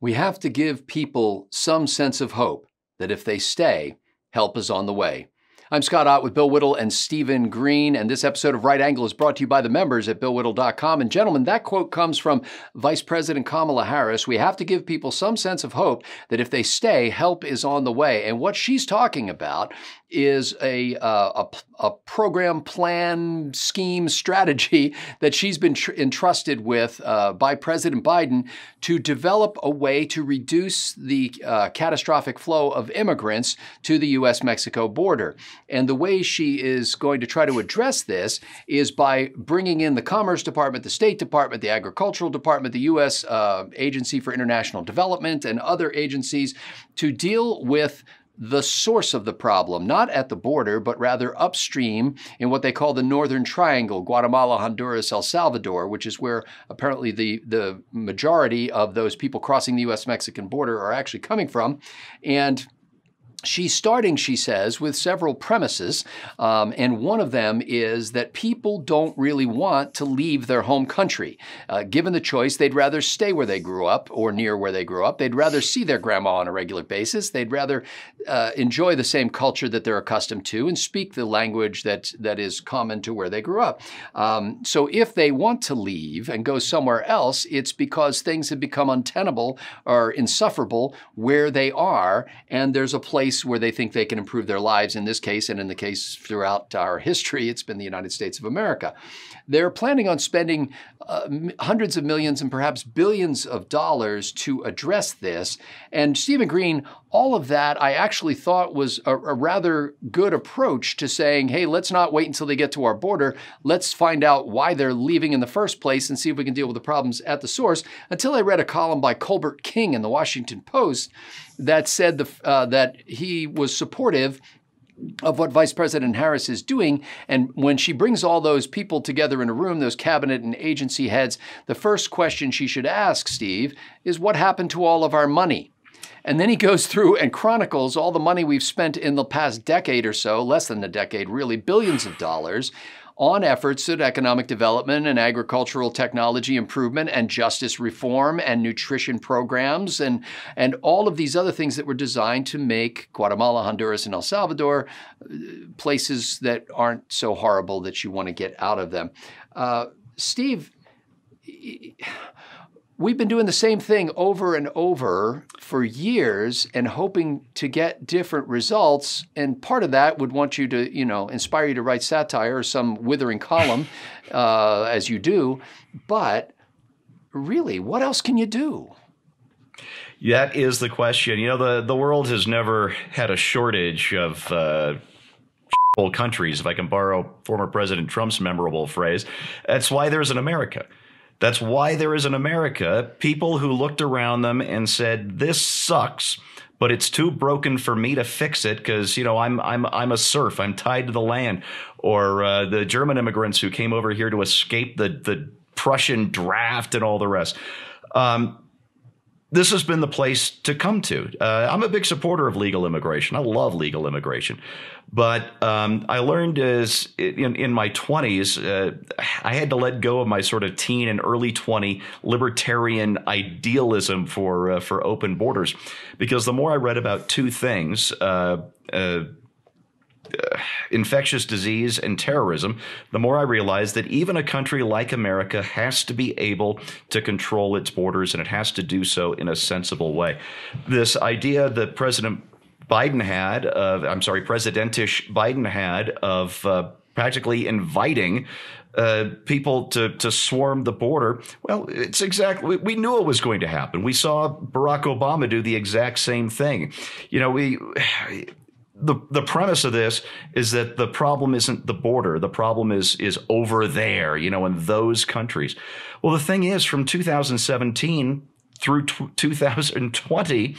We have to give people some sense of hope that if they stay, help is on the way. I'm Scott Ott with Bill Whittle and Stephen Green, and this episode of Right Angle is brought to you by the members at BillWhittle.com. And gentlemen, that quote comes from Vice President Kamala Harris. We have to give people some sense of hope that if they stay, help is on the way. And what she's talking about is a, uh, a, a, program, plan, scheme, strategy that she's been tr- entrusted with uh, by President Biden to develop a way to reduce the uh, catastrophic flow of immigrants to the U.S. Mexico border. And the way she is going to try to address this is by bringing in the Commerce Department, the State Department, the Agricultural Department, the U.S. Uh, Agency for International Development, and other agencies to deal with the source of the problem, not at the border, but rather upstream in what they call the Northern Triangle Guatemala, Honduras, El Salvador, which is where apparently the, the majority of those people crossing the US Mexican border are actually coming from. And She's starting, she says, with several premises, um, and one of them is that people don't really want to leave their home country. Uh, given the choice, they'd rather stay where they grew up or near where they grew up. They'd rather see their grandma on a regular basis. They'd rather uh, enjoy the same culture that they're accustomed to and speak the language that, that is common to where they grew up. Um, so if they want to leave and go somewhere else, it's because things have become untenable or insufferable where they are, and there's a place place where they think they can improve their lives in this case, and in the case throughout our history, it's been the United States of America. They're planning on spending uh, hundreds of millions and perhaps billions of dollars to address this. And Stephen Green, all of that I actually thought was a, a, rather good approach to saying, hey, let's not wait until they get to our border. Let's find out why they're leaving in the first place and see if we can deal with the problems at the source. Until I read a column by Colbert King in the Washington Post that said the, uh, that he was supportive of what Vice President Harris is doing. And when she brings all those people together in a room, those cabinet and agency heads, the first question she should ask, Steve, is what happened to all of our money? And then he goes through and chronicles all the money we've spent in the past decade or so, less than a decade, really, billions of dollars, on efforts at economic development and agricultural technology improvement and justice reform and nutrition programs and, and all of these other things that were designed to make Guatemala, Honduras, and El Salvador uh, places that aren't so horrible that you want to get out of them. Uh, Steve, we've been doing the same thing over and over for years and hoping to get different results. And part of that would want you to, you know, inspire you to write satire or some withering column, uh, as you do. But really, what else can you do? That is the question. You know, the, the world has never had a shortage of uh, countries, if I can borrow former President Trump's memorable phrase. That's why there's an America. That's why there is an America people who looked around them and said, "This sucks." But it's too broken for me to fix it because you know I'm I'm I'm a serf. I'm tied to the land. Or uh, the German immigrants who came over here to escape the the Prussian draft and all the rest. Um, this has been the place to come to. Uh, I'm a big supporter of legal immigration. I love legal immigration. But um, I learned as in, in my 20s, uh, I had to let go of my sort of teen and early 20 libertarian idealism for uh, for open borders, because the more I read about two things. Uh, infectious disease and terrorism, the more I realize that even a country like America has to be able to control its borders and it has to do so in a sensible way. This idea that President Biden had of, I'm sorry, Presidentish Biden had of uh, practically inviting uh, people to to swarm the border. Well, it's exactly we knew it was going to happen. We saw Barack Obama do the exact same thing. You know, we the the premise of this is that the problem isn't the border. The problem is is over there, you know, in those countries. Well, the thing is, from 2017 through t- 2020,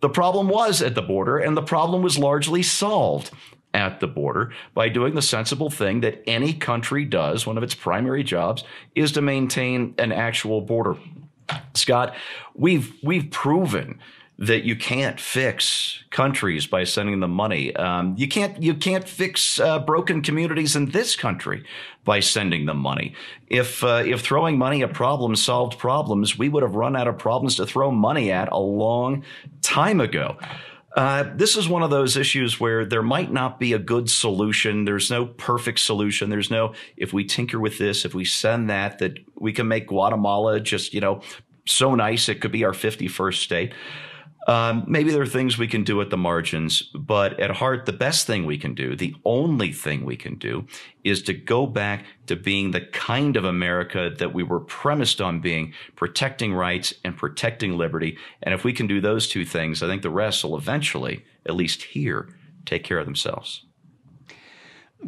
the problem was at the border, and the problem was largely solved at the border by doing the sensible thing that any country does. One of its primary jobs is to maintain an actual border. Scott, we've we've proven that you can't fix countries by sending them money. Um, you can't you can't fix uh, broken communities in this country by sending them money. If uh, if throwing money at problems solved problems, we would have run out of problems to throw money at a long time ago. Uh, this is one of those issues where there might not be a good solution. There's no perfect solution. There's no, if we tinker with this, if we send that, that we can make Guatemala just, you know, so nice it could be our 51st state. Um, maybe there are things we can do at the margins, but at heart, the best thing we can do, the only thing we can do, is to go back to being the kind of America that we were premised on being, protecting rights and protecting liberty. And if we can do those two things, I think the rest will eventually, at least here, take care of themselves.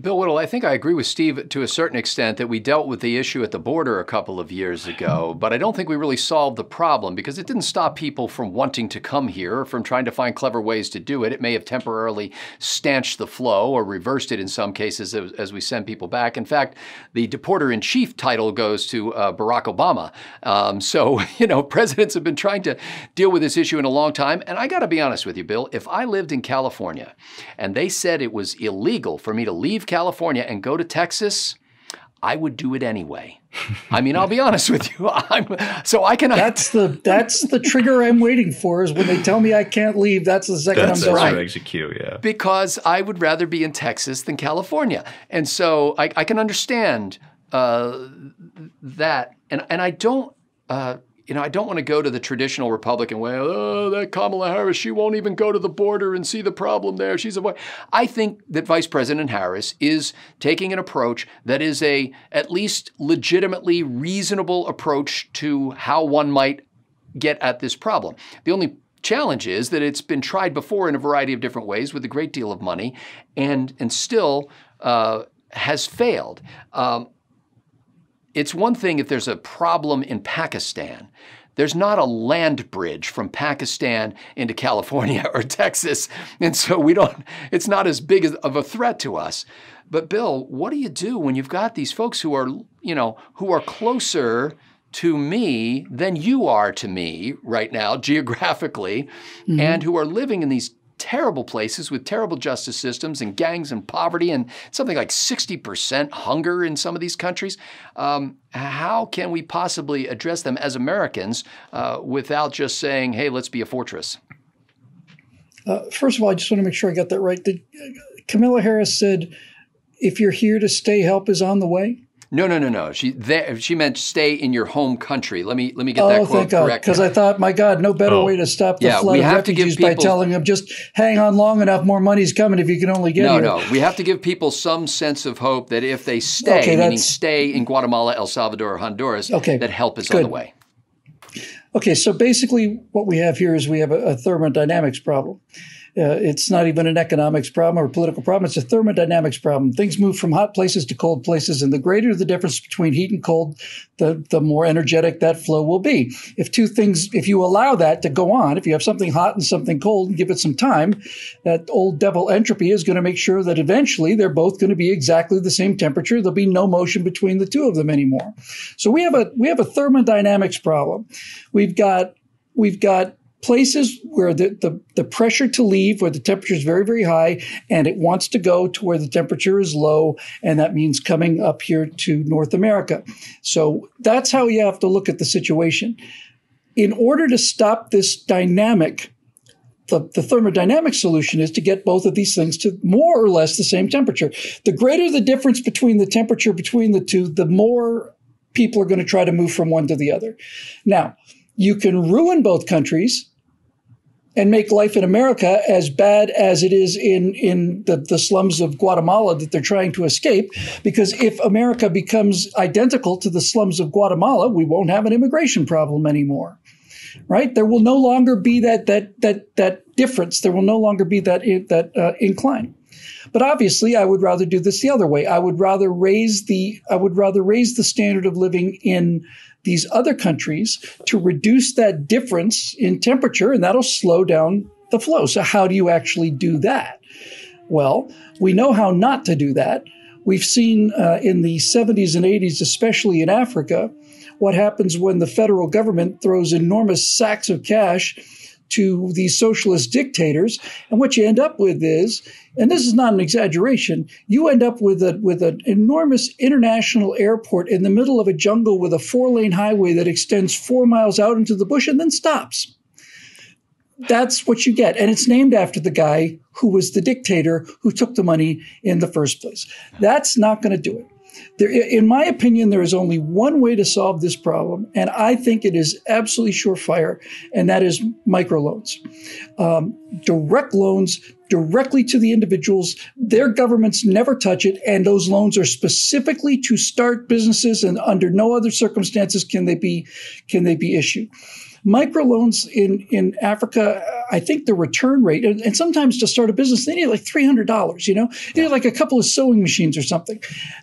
Bill Whittle, I think I agree with Steve to a certain extent that we dealt with the issue at the border a couple of years ago, but I don't think we really solved the problem because it didn't stop people from wanting to come here or from trying to find clever ways to do it. It may have temporarily stanched the flow or reversed it in some cases as, as we send people back. In fact, the deporter in chief title goes to uh, Barack Obama. Um, so, you know, presidents have been trying to deal with this issue in a long time. And I got to be honest with you, Bill, if I lived in California and they said it was illegal for me to leave leave California and go to Texas, I would do it anyway. I mean, I'll be honest with you. I'm, so I can. That's the that's the trigger I'm waiting for. Is when they tell me I can't leave. That's the second that's, I'm right. Execute, yeah. Because I would rather be in Texas than California, and so I, I can understand uh, that, and and I don't. Uh, you know, I don't want to go to the traditional Republican way. Oh, that Kamala Harris, she won't even go to the border and see the problem there. She's a boy. I think that Vice President Harris is taking an approach that is a at least legitimately reasonable approach to how one might get at this problem. The only challenge is that it's been tried before in a variety of different ways with a great deal of money, and and still uh, has failed. Um, it's one thing if there's a problem in Pakistan. There's not a land bridge from Pakistan into California or Texas. And so we don't, it's not as big of a threat to us. But Bill, what do you do when you've got these folks who are, you know, who are closer to me than you are to me right now, geographically, mm-hmm. and who are living in these terrible places with terrible justice systems and gangs and poverty and something like 60% hunger in some of these countries. Um, how can we possibly address them as Americans uh, without just saying, hey, let's be a fortress? Uh, first of all, I just want to make sure I got that right. Did, Kamala Harris said, if you're here to stay, help is on the way? No, no, no, no. She there, she meant stay in your home country. Let me let me get that oh, quote correct. Because I thought, my God, no better oh. way to stop the yeah, flood of refugees people, by telling them just hang on long enough, more money's coming if you can only get no, here. No, no. We have to give people some sense of hope that if they stay, okay, meaning stay in Guatemala, El Salvador, or Honduras, okay, that help is good. on the way. Okay, so basically, what we have here is we have a, a thermodynamics problem. Uh, it's not even an economics problem or political problem. It's a thermodynamics problem. Things move from hot places to cold places, and the greater the difference between heat and cold, the, the more energetic that flow will be. If two things, if you allow that to go on, if you have something hot and something cold and give it some time, that old devil entropy is going to make sure that eventually they're both going to be exactly the same temperature. There'll be no motion between the two of them anymore. So we have a, we have a thermodynamics problem. We've got, we've got places where the, the, the, pressure to leave, where the temperature is very, very high, and it wants to go to where the temperature is low, and that means coming up here to North America. So that's how you have to look at the situation. In order to stop this dynamic, the, the thermodynamic solution is to get both of these things to more or less the same temperature. The greater the difference between the temperature between the two, the more people are going to try to move from one to the other. Now, you can ruin both countries and make life in America as bad as it is in, in the, the slums of Guatemala that they're trying to escape. Because if America becomes identical to the slums of Guatemala, we won't have an immigration problem anymore. Right? There will no longer be that, that, that, that difference. There will no longer be that, that uh, incline. But obviously, I would rather do this the other way. I would rather raise the, I would rather raise the standard of living in these other countries to reduce that difference in temperature, and that'll slow down the flow. So, how do you actually do that? Well, we know how not to do that. We've seen uh, in the 70s and 80s, especially in Africa, what happens when the federal government throws enormous sacks of cash to these socialist dictators. And what you end up with is, and this is not an exaggeration, you end up with a with an enormous international airport in the middle of a jungle with a four lane highway that extends four miles out into the bush and then stops. That's what you get. And it's named after the guy who was the dictator who took the money in the first place. That's not going to do it. There, in my opinion, there is only one way to solve this problem, and I think it is absolutely surefire, and that is microloans. Um, direct loans directly to the individuals. Their governments never touch it, and those loans are specifically to start businesses, and under no other circumstances can they be can they be issued. Microloans in, in Africa, I think the return rate, and, and sometimes to start a business, they need like $300, you know, you need like a couple of sewing machines or something.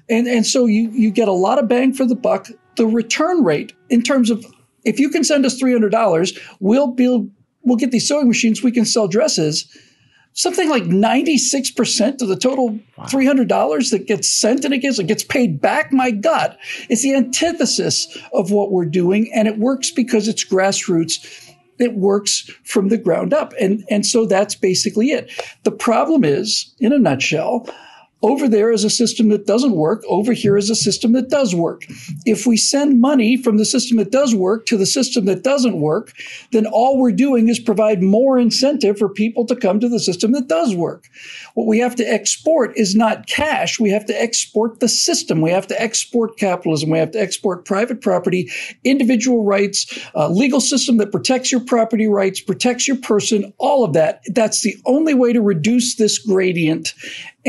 And, and so you, you get a lot of bang for the buck. The return rate in terms of if you can send us $300, we'll build, we'll get these sewing machines, we can sell dresses something like 96% of the total wow. $300 that gets sent and it gets, it gets paid back. My God, it's the antithesis of what we're doing. And it works because it's grassroots. It works from the ground up. And, and so that's basically it. The problem is, in a nutshell, over there is a system that doesn't work. Over here is a system that does work. If we send money from the system that does work to the system that doesn't work, then all we're doing is provide more incentive for people to come to the system that does work. What we have to export is not cash. We have to export the system. We have to export capitalism. We have to export private property, individual rights, a legal system that protects your property rights, protects your person, all of that. That's the only way to reduce this gradient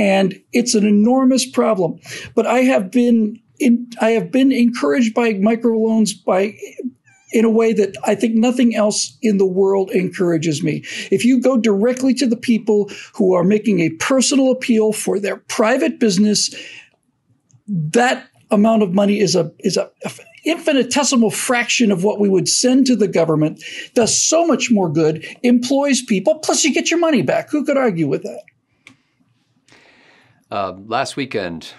and it's an enormous problem. But I have been in, I have been encouraged by microloans by in a way that I think nothing else in the world encourages me. If you go directly to the people who are making a personal appeal for their private business, that amount of money is a is a infinitesimal fraction of what we would send to the government does so much more good employs people plus you get your money back who could argue with that uh, last weekend,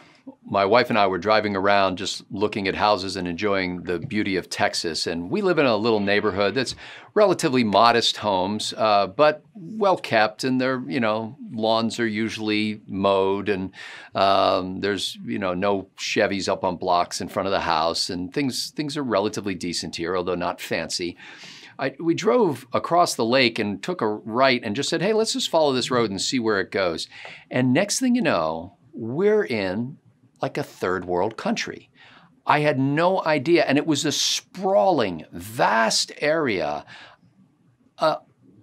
my wife and I were driving around just looking at houses and enjoying the beauty of Texas. And we live in a little neighborhood that's relatively modest homes, uh, but well kept. And their, you know, lawns are usually mowed, and um, there's, you know, no Chevys up on blocks in front of the house, and things things are relatively decent here, although not fancy. I, we drove across the lake and took a right and just said, hey, let's just follow this road and see where it goes. And next thing you know, we're in like a third world country. I had no idea. And it was a sprawling, vast area. Uh,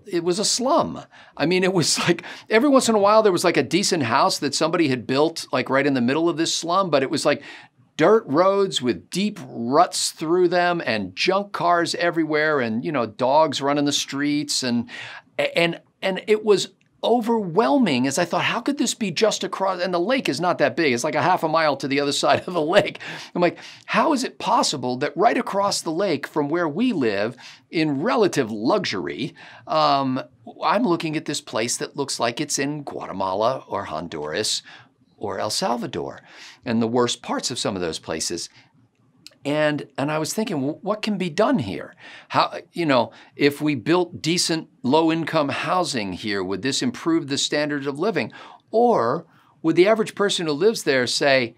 it was a slum. I mean, it was like every once in a while there was like a decent house that somebody had built, like right in the middle of this slum, but it was like dirt roads with deep ruts through them and junk cars everywhere and you know dogs running the streets and and and it was overwhelming as I thought, how could this be just across? And the lake is not that big. It's like a half a mile to the other side of the lake. I'm like, how is it possible that right across the lake from where we live in relative luxury, um, I'm looking at this place that looks like it's in Guatemala or Honduras or El Salvador and the worst parts of some of those places. And and I was thinking, well, what can be done here? How you know, if we built decent low income housing here, would this improve the standards of living? Or would the average person who lives there say,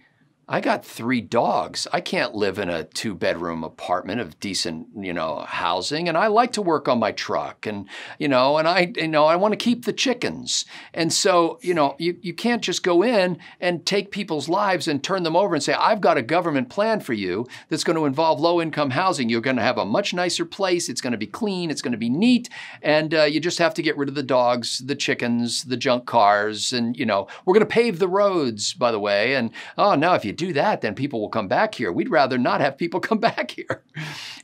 I got three dogs. I can't live in a two bedroom apartment of decent, you know, housing. And I like to work on my truck and, you know, and I, you know, I want to keep the chickens. And so, you know, you, you can't just go in and take people's lives and turn them over and say, I've got a government plan for you that's going to involve low income housing. You're going to have a much nicer place. It's going to be clean. It's going to be neat. And uh, you just have to get rid of the dogs, the chickens, the junk cars. And, you know, we're going to pave the roads, by the way. And, oh, now if you do that, then people will come back here. We'd rather not have people come back here.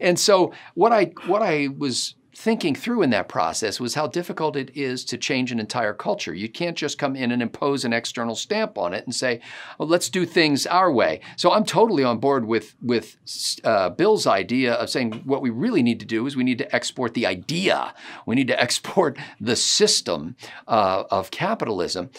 And so what I what I was thinking through in that process was how difficult it is to change an entire culture. You can't just come in and impose an external stamp on it and say, well, let's do things our way. So I'm totally on board with, with uh, Bill's idea of saying what we really need to do is we need to export the idea. We need to export the system uh, of capitalism.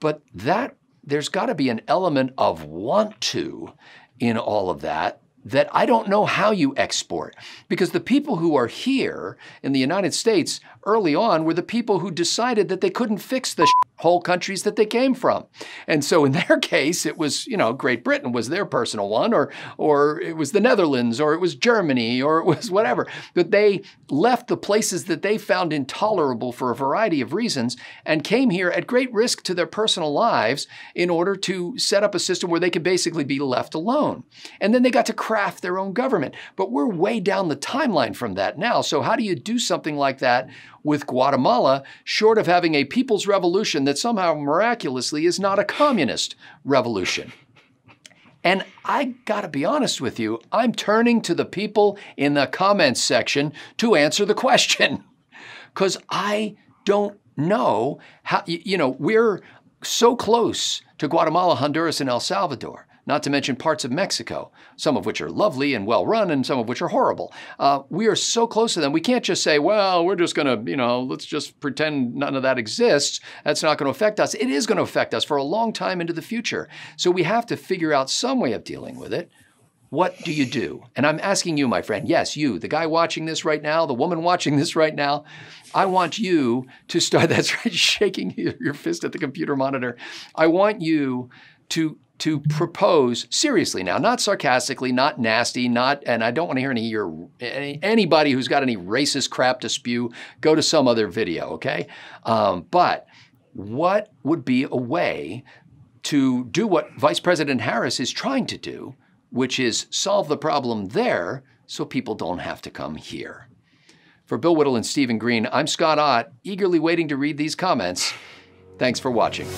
But that there's got to be an element of want to in all of that that I don't know how you export. Because the people who are here in the United States early on were the people who decided that they couldn't fix the whole countries that they came from. And so in their case, it was, you know, Great Britain was their personal one, or or it was the Netherlands, or it was Germany, or it was whatever. But they left the places that they found intolerable for a variety of reasons and came here at great risk to their personal lives in order to set up a system where they could basically be left alone. And then they got to craft their own government. But we're way down the timeline from that now. So how do you do something like that with Guatemala, short of having a people's revolution that somehow miraculously is not a communist revolution. And I gotta be honest with you, I'm turning to the people in the comments section to answer the question. Because I don't know how, you know, we're so close to Guatemala, Honduras, and El Salvador not to mention parts of Mexico, some of which are lovely and well run and some of which are horrible. Uh, we are so close to them. We can't just say, well, we're just going to, you know, let's just pretend none of that exists. That's not going to affect us. It is going to affect us for a long time into the future. So we have to figure out some way of dealing with it. What do you do? And I'm asking you, my friend, yes, you, the guy watching this right now, the woman watching this right now, I want you to start, that's right, shaking your fist at the computer monitor. I want you to to propose seriously now, not sarcastically, not nasty, not, and I don't want to hear any your any, anybody who's got any racist crap to spew. Go to some other video, okay? Um, but what would be a way to do what Vice President Harris is trying to do, which is solve the problem there so people don't have to come here? For Bill Whittle and Stephen Green, I'm Scott Ott, eagerly waiting to read these comments. Thanks for watching.